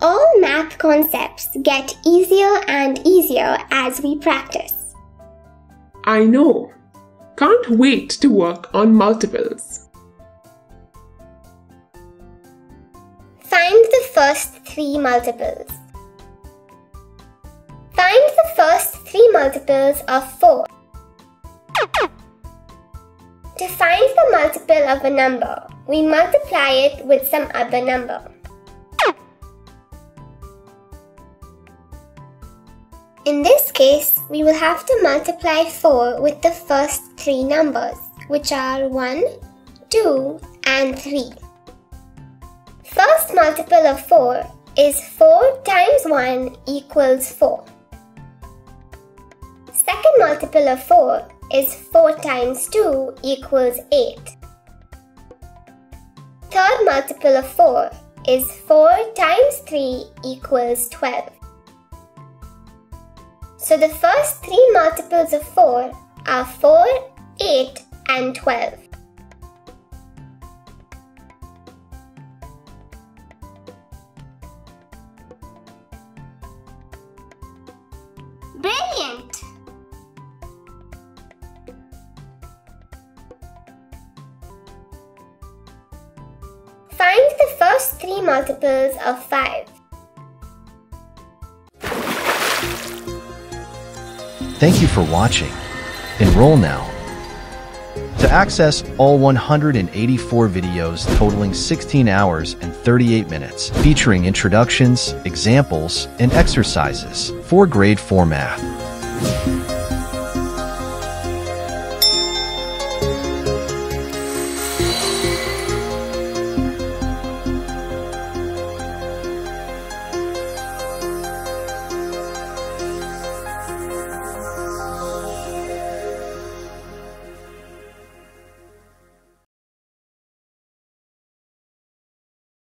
All math concepts get easier and easier as we practice. I know. Can't wait to work on multiples. Find the first three multiples. Find the first three multiples of 4. To find the multiple of a number, we multiply it with some other number. In this case, we will have to multiply 4 with the first three numbers, which are 1, 2, and 3. First multiple of 4 is 4 times 1 equals 4. Second multiple of 4 is 4 times 2 equals 8. Third multiple of 4 is 4 times 3 equals 12. So the first three multiples of 4 are 4, 8 and 12. Brilliant! Find the first three multiples of 5. Thank you for watching. Enroll now. To access all 184 videos totaling 16 hours and 38 minutes, featuring introductions, examples, and exercises for grade 4 math.